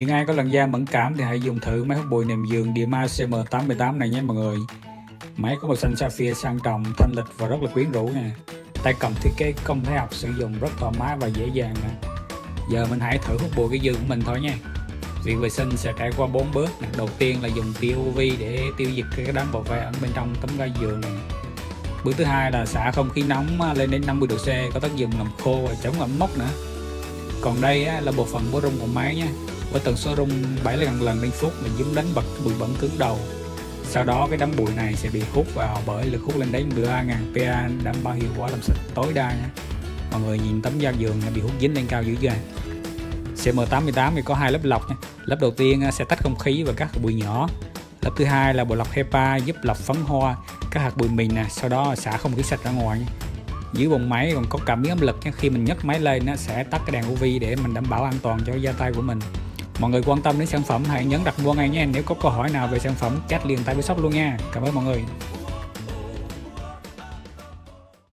Những ai có làn da mẫn cảm thì hãy dùng thử máy hút bụi nệm giường Dima CM88 này nhé mọi người. Máy có màu xanh sapphire sang trọng, thanh lịch và rất là quyến rũ nè. Tay cầm thiết kế công thái học sử dụng rất thoải mái và dễ dàng nè. Giờ mình hãy thử hút bụi cái giường của mình thôi nha. Việc vệ sinh sẽ trải qua 4 bước. Đầu tiên là dùng tia UV để tiêu diệt cái đám bọ ve ở bên trong tấm ga giường này. Bước thứ hai là xả không khí nóng lên đến 50 độ C có tác dụng làm khô và chống ẩm mốc nữa. Còn đây là bộ phận bố rung của máy nhé với tần số rung 7 lần lần trên phút, mình giúp đánh bật bụi bẩn cứng đầu sau đó cái đám bụi này sẽ bị hút vào bởi lực hút lên đến 13.000 PA đảm bảo hiệu quả làm sạch tối đa nhé mọi người nhìn tấm da giường bị hút dính lên cao dữ dằn CM88 thì có hai lớp lọc nha. lớp đầu tiên à, sẽ tách không khí và các hạt bụi nhỏ lớp thứ hai là bộ lọc HEPA giúp lọc phấn hoa, các hạt bụi mịn nè, sau đó xả không khí sạch ra ngoài nha. dưới bồn máy còn có cảm biến âm lực nha. khi mình nhấc máy lên nó sẽ tắt cái đèn UV để mình đảm bảo an toàn cho da tay của mình mọi người quan tâm đến sản phẩm, hãy nhấn đặt mua ngay nha nếu có câu hỏi nào về sản phẩm, chat liền tay với shop luôn nha. Cảm ơn mọi người.